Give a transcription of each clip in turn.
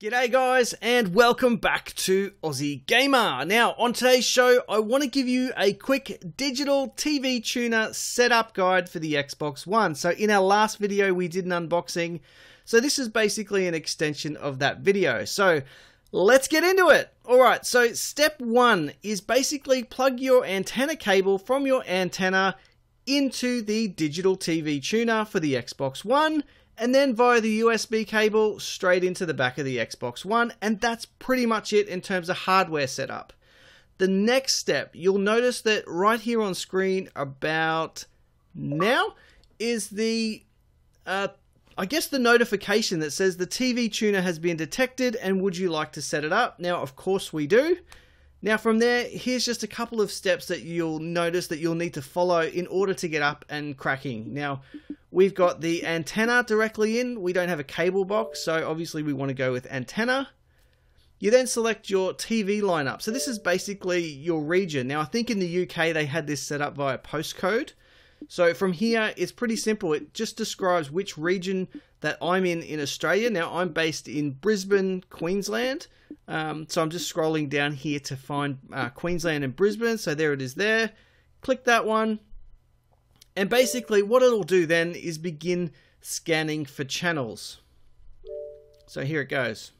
G'day guys and welcome back to Aussie Gamer. Now on today's show I want to give you a quick digital TV tuner setup guide for the Xbox One. So in our last video we did an unboxing so this is basically an extension of that video. So let's get into it. Alright so step one is basically plug your antenna cable from your antenna into the digital TV tuner for the Xbox One and then via the USB cable straight into the back of the Xbox One, and that's pretty much it in terms of hardware setup. The next step, you'll notice that right here on screen about now is the, uh, I guess the notification that says the TV tuner has been detected and would you like to set it up? Now, of course we do. Now from there, here's just a couple of steps that you'll notice that you'll need to follow in order to get up and cracking. Now, we've got the antenna directly in. We don't have a cable box, so obviously we want to go with antenna. You then select your TV lineup. So this is basically your region. Now I think in the UK they had this set up via postcode. So from here, it's pretty simple. It just describes which region that I'm in in Australia. Now I'm based in Brisbane, Queensland. Um, so I'm just scrolling down here to find uh, Queensland and Brisbane. So there it is there. Click that one. And basically what it'll do then is begin scanning for channels. So here it goes.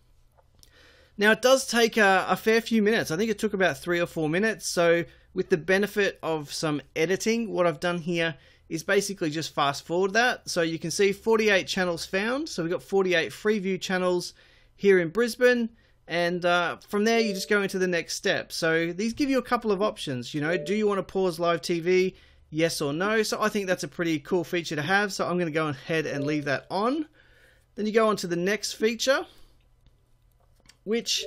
Now it does take a, a, fair few minutes. I think it took about three or four minutes. So with the benefit of some editing, what I've done here is basically just fast forward that. So you can see 48 channels found. So we've got 48 Freeview channels here in Brisbane. And uh, from there, you just go into the next step. So these give you a couple of options. You know, do you want to pause live TV? Yes or no. So I think that's a pretty cool feature to have. So I'm going to go ahead and leave that on. Then you go on to the next feature, which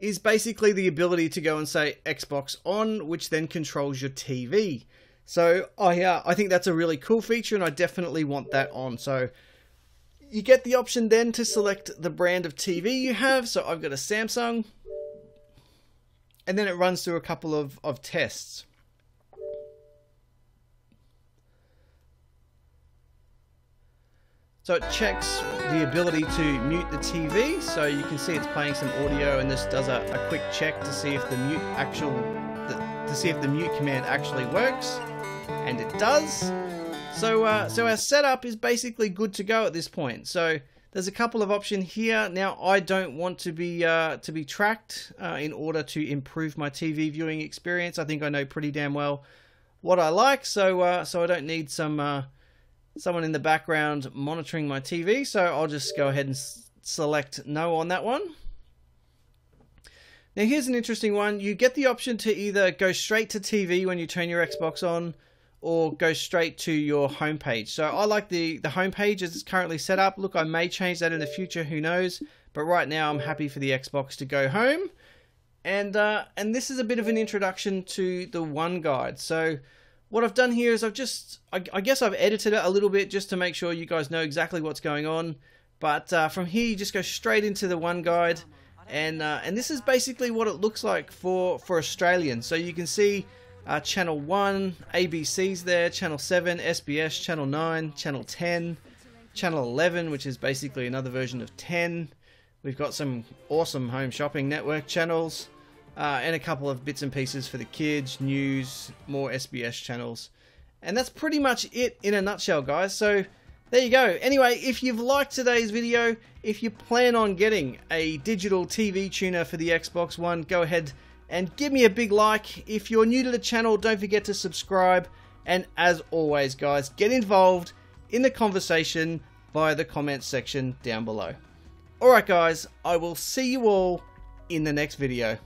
is basically the ability to go and say Xbox on, which then controls your TV. So I, uh, I think that's a really cool feature and I definitely want that on. So you get the option then to select the brand of TV you have. So I've got a Samsung. And then it runs through a couple of, of tests. So it checks the ability to mute the TV. So you can see it's playing some audio and this does a, a quick check to see if the mute actual, the, to see if the mute command actually works. And it does. So, uh, so our setup is basically good to go at this point. So there's a couple of options here. Now I don't want to be uh, to be tracked uh, in order to improve my TV viewing experience. I think I know pretty damn well what I like. So, uh, so I don't need some uh, someone in the background monitoring my TV, so I'll just go ahead and select no on that one. Now here's an interesting one. You get the option to either go straight to TV when you turn your Xbox on or go straight to your home page. So I like the, the home page as it's currently set up. Look, I may change that in the future, who knows. But right now I'm happy for the Xbox to go home. And, uh, and this is a bit of an introduction to the One Guide. So what I've done here is I've just, I, I, guess I've edited it a little bit just to make sure you guys know exactly what's going on. But uh, from here, you just go straight into the one guide. And, uh, and this is basically what it looks like for, for Australian. So you can see uh, channel 1, ABC's there, channel 7, SBS, channel 9, channel 10, channel 11, which is basically another version of 10. We've got some awesome home shopping network channels uh, and a couple of bits and pieces for the kids, news, more SBS channels. And that's pretty much it in a nutshell, guys. So there you go. Anyway, if you've liked today's video, if you plan on getting a digital TV tuner for the Xbox One, go ahead and give me a big like. If you're new to the channel, don't forget to subscribe. And as always, guys, get involved in the conversation via the comments section down below. Alright guys, I will see you all in the next video.